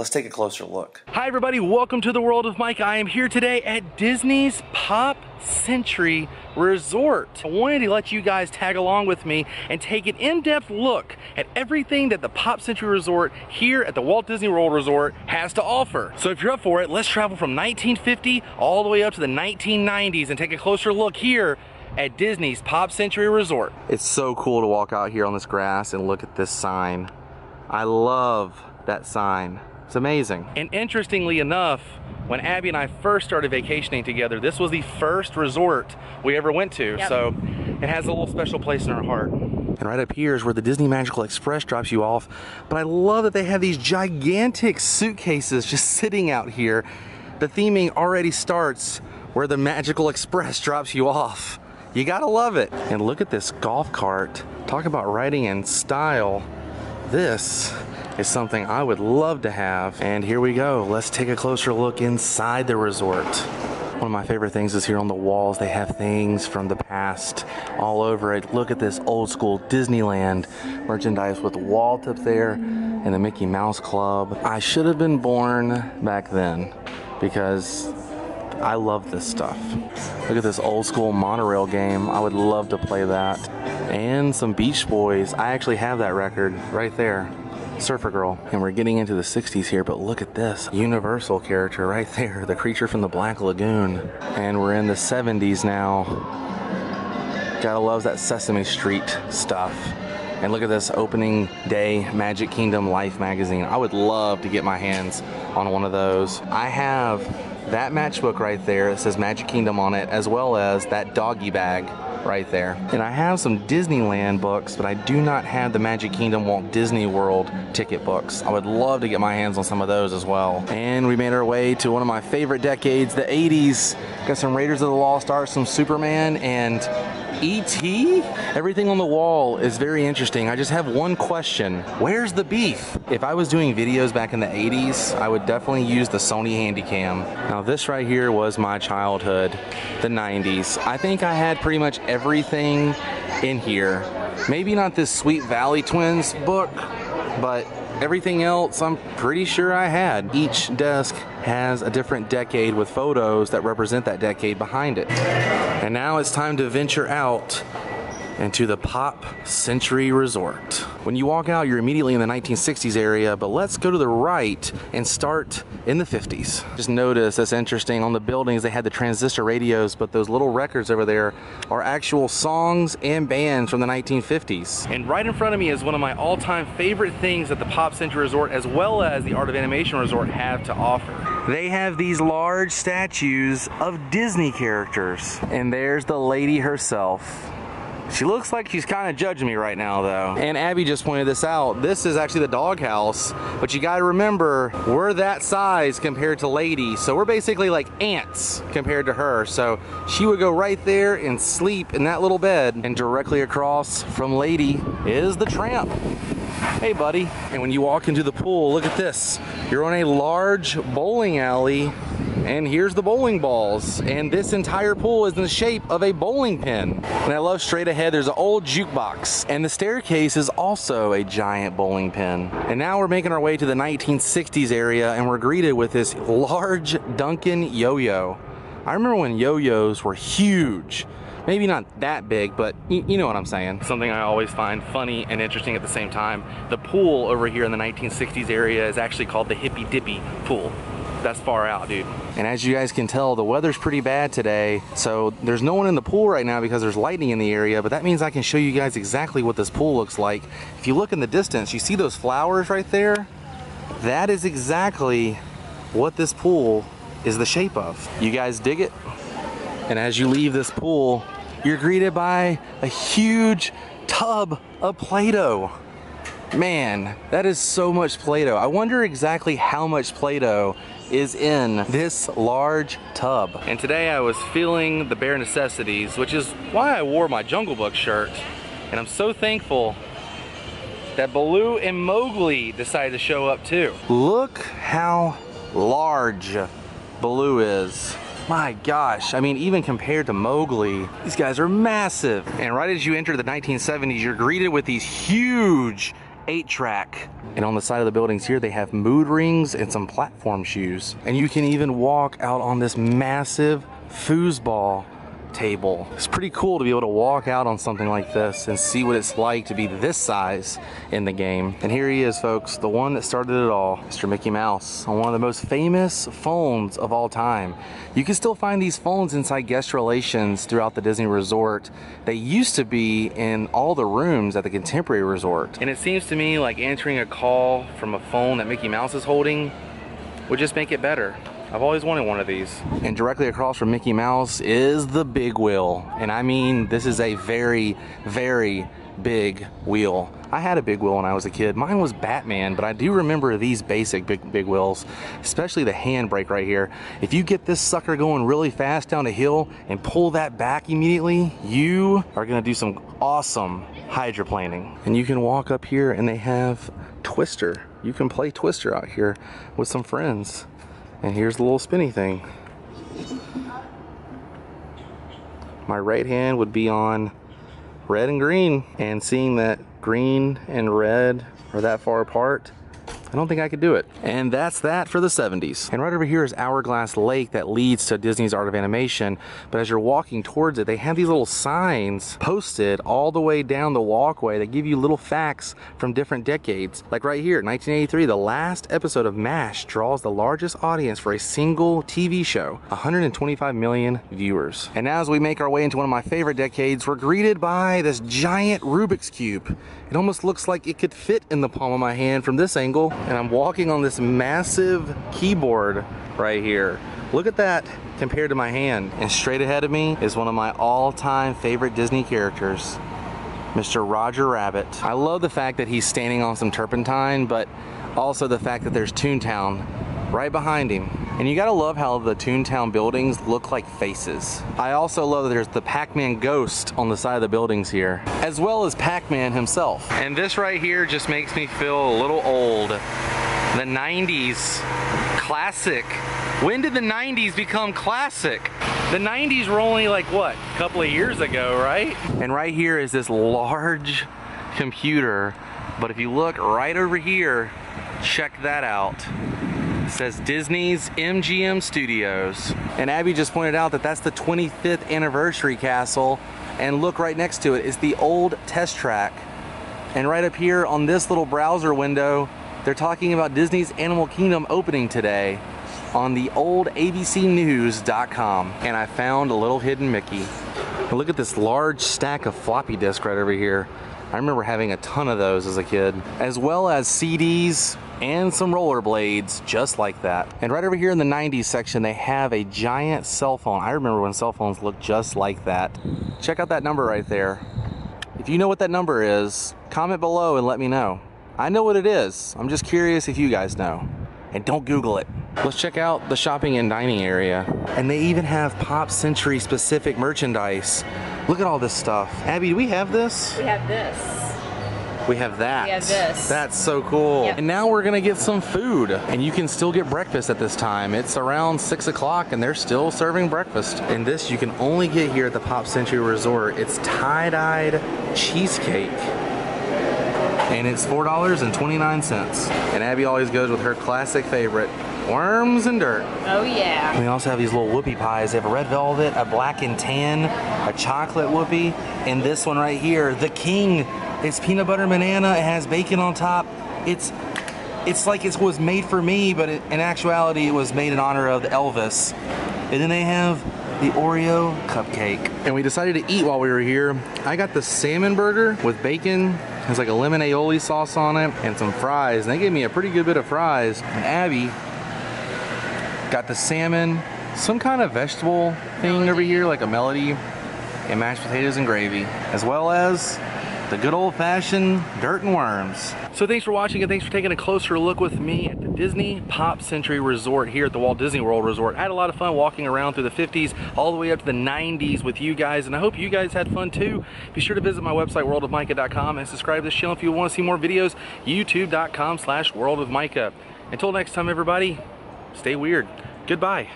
Let's take a closer look. Hi everybody, welcome to the world of Micah. I am here today at Disney's Pop Century Resort. I wanted to let you guys tag along with me and take an in-depth look at everything that the Pop Century Resort here at the Walt Disney World Resort has to offer. So if you're up for it, let's travel from 1950 all the way up to the 1990s and take a closer look here at Disney's Pop Century Resort. It's so cool to walk out here on this grass and look at this sign. I love that sign. It's amazing. And interestingly enough, when Abby and I first started vacationing together, this was the first resort we ever went to. Yep. So it has a little special place in our heart. And right up here is where the Disney Magical Express drops you off. But I love that they have these gigantic suitcases just sitting out here. The theming already starts where the Magical Express drops you off. You gotta love it. And look at this golf cart. Talk about riding in style. This is something I would love to have. And here we go. Let's take a closer look inside the resort. One of my favorite things is here on the walls, they have things from the past all over it. Look at this old school Disneyland merchandise with Walt up there and the Mickey Mouse Club. I should have been born back then because I love this stuff. Look at this old school monorail game. I would love to play that. And some Beach Boys. I actually have that record right there. Surfer Girl. And we're getting into the 60s here, but look at this. Universal character right there. The creature from the Black Lagoon. And we're in the 70s now. Gotta love that Sesame Street stuff. And look at this opening day Magic Kingdom Life magazine. I would love to get my hands on one of those. I have that matchbook right there. It says Magic Kingdom on it, as well as that doggy bag right there. And I have some Disneyland books, but I do not have the Magic Kingdom Walt Disney World ticket books. I would love to get my hands on some of those as well. And we made our way to one of my favorite decades, the 80s. Got some Raiders of the Lost Ark, some Superman, and E.T.? Everything on the wall is very interesting. I just have one question. Where's the beef? If I was doing videos back in the 80s, I would definitely use the Sony Handycam. Now this right here was my childhood, the 90s. I think I had pretty much everything in here. Maybe not this Sweet Valley Twins book, but Everything else I'm pretty sure I had. Each desk has a different decade with photos that represent that decade behind it. And now it's time to venture out into the Pop Century Resort. When you walk out, you're immediately in the 1960s area, but let's go to the right and start in the 50s. Just notice that's interesting. On the buildings, they had the transistor radios, but those little records over there are actual songs and bands from the 1950s. And right in front of me is one of my all-time favorite things that the Pop Century Resort, as well as the Art of Animation Resort, have to offer. They have these large statues of Disney characters. And there's the lady herself. She looks like she's kind of judging me right now though. And Abby just pointed this out. This is actually the doghouse, but you gotta remember, we're that size compared to Lady. So we're basically like ants compared to her. So she would go right there and sleep in that little bed. And directly across from Lady is the tramp. Hey buddy. And when you walk into the pool, look at this. You're on a large bowling alley and here's the bowling balls. And this entire pool is in the shape of a bowling pin. And I love straight ahead, there's an old jukebox. And the staircase is also a giant bowling pin. And now we're making our way to the 1960s area and we're greeted with this large Duncan yo-yo. I remember when yo-yos were huge maybe not that big, but you know what I'm saying. Something I always find funny and interesting at the same time. The pool over here in the 1960s area is actually called the Hippy Dippy Pool that's far out, dude. And as you guys can tell, the weather's pretty bad today. So there's no one in the pool right now because there's lightning in the area, but that means I can show you guys exactly what this pool looks like. If you look in the distance, you see those flowers right there? That is exactly what this pool is the shape of. You guys dig it? And as you leave this pool, you're greeted by a huge tub of Play-Doh. Man, that is so much Play-Doh. I wonder exactly how much Play-Doh is in this large tub. And today I was feeling the bare necessities, which is why I wore my Jungle Book shirt. And I'm so thankful that Baloo and Mowgli decided to show up too. Look how large Baloo is. My gosh, I mean, even compared to Mowgli, these guys are massive. And right as you enter the 1970s, you're greeted with these huge eight track. And on the side of the buildings here, they have mood rings and some platform shoes. And you can even walk out on this massive foosball table. It's pretty cool to be able to walk out on something like this and see what it's like to be this size in the game. And here he is, folks, the one that started it all, Mr. Mickey Mouse, on one of the most famous phones of all time. You can still find these phones inside guest relations throughout the Disney Resort. They used to be in all the rooms at the Contemporary Resort. And it seems to me like answering a call from a phone that Mickey Mouse is holding would just make it better. I've always wanted one of these. And directly across from Mickey Mouse is the big wheel. And I mean, this is a very, very big wheel. I had a big wheel when I was a kid. Mine was Batman, but I do remember these basic big big wheels, especially the handbrake right here. If you get this sucker going really fast down a hill and pull that back immediately, you are gonna do some awesome hydroplaning. And you can walk up here and they have Twister. You can play Twister out here with some friends. And here's the little spinny thing. My right hand would be on red and green. And seeing that green and red are that far apart, I don't think I could do it. And that's that for the 70s. And right over here is Hourglass Lake that leads to Disney's Art of Animation. But as you're walking towards it, they have these little signs posted all the way down the walkway that give you little facts from different decades. Like right here, 1983, the last episode of MASH draws the largest audience for a single TV show, 125 million viewers. And now as we make our way into one of my favorite decades, we're greeted by this giant Rubik's Cube. It almost looks like it could fit in the palm of my hand from this angle and I'm walking on this massive keyboard right here. Look at that compared to my hand. And straight ahead of me is one of my all-time favorite Disney characters, Mr. Roger Rabbit. I love the fact that he's standing on some turpentine, but also the fact that there's Toontown right behind him. And you gotta love how the Toontown buildings look like faces. I also love that there's the Pac-Man ghost on the side of the buildings here, as well as Pac-Man himself. And this right here just makes me feel a little old. The 90s, classic. When did the 90s become classic? The 90s were only like what, a couple of years ago, right? And right here is this large computer, but if you look right over here, check that out says Disney's MGM Studios. And Abby just pointed out that that's the 25th anniversary castle. And look right next to it is the old test track. And right up here on this little browser window, they're talking about Disney's Animal Kingdom opening today on the old abcnews.com. And I found a little hidden Mickey. look at this large stack of floppy disk right over here. I remember having a ton of those as a kid, as well as CDs, and some rollerblades just like that. And right over here in the 90s section, they have a giant cell phone. I remember when cell phones looked just like that. Check out that number right there. If you know what that number is, comment below and let me know. I know what it is. I'm just curious if you guys know. And don't Google it. Let's check out the shopping and dining area. And they even have Pop Century specific merchandise. Look at all this stuff. Abby, do we have this? We have this. We have that. We have this. That's so cool. Yep. And now we're gonna get some food. And you can still get breakfast at this time. It's around six o'clock and they're still serving breakfast. And this you can only get here at the Pop Century Resort. It's tie-dyed cheesecake. And it's $4.29. And Abby always goes with her classic favorite, worms and dirt. Oh yeah. We also have these little whoopie pies. They have a red velvet, a black and tan, a chocolate whoopie, and this one right here, the king it's peanut butter banana. It has bacon on top. It's it's like it was made for me, but it, in actuality, it was made in honor of Elvis. And then they have the Oreo cupcake. And we decided to eat while we were here. I got the salmon burger with bacon. Has like a lemon aioli sauce on it and some fries. And they gave me a pretty good bit of fries. And Abby got the salmon, some kind of vegetable thing over here, like a melody, and mashed potatoes and gravy, as well as the good old-fashioned dirt and worms. So thanks for watching and thanks for taking a closer look with me at the Disney Pop Century Resort here at the Walt Disney World Resort. I had a lot of fun walking around through the 50s all the way up to the 90s with you guys and I hope you guys had fun too. Be sure to visit my website worldofmicah.com and subscribe to this channel if you want to see more videos youtube.com slash worldofmica. Until next time everybody, stay weird. Goodbye.